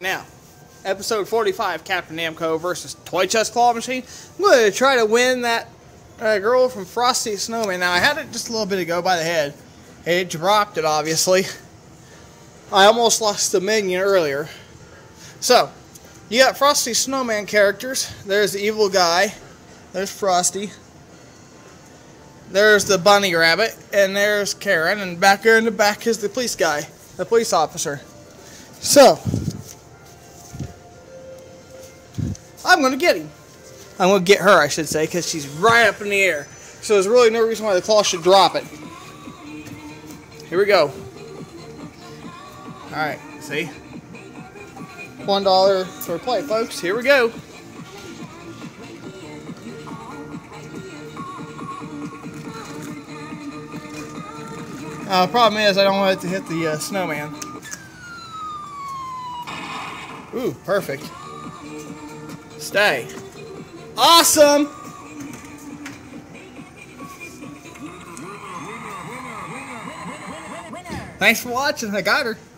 Now, episode 45, Captain Namco versus Toy Chest Claw Machine. I'm going to try to win that uh, girl from Frosty Snowman. Now, I had it just a little bit ago by the head. It dropped it, obviously. I almost lost the minion earlier. So, you got Frosty Snowman characters. There's the evil guy. There's Frosty. There's the bunny rabbit. And there's Karen. And back there in the back is the police guy. The police officer. So, I'm going to get him. I'm going to get her, I should say, because she's right up in the air. So there's really no reason why the claw should drop it. Here we go. Alright, see? One dollar for play, folks. Here we go. Uh, problem is, I don't want it to hit the uh, snowman. Ooh, perfect. Stay. Awesome! Thanks for watching. I got her.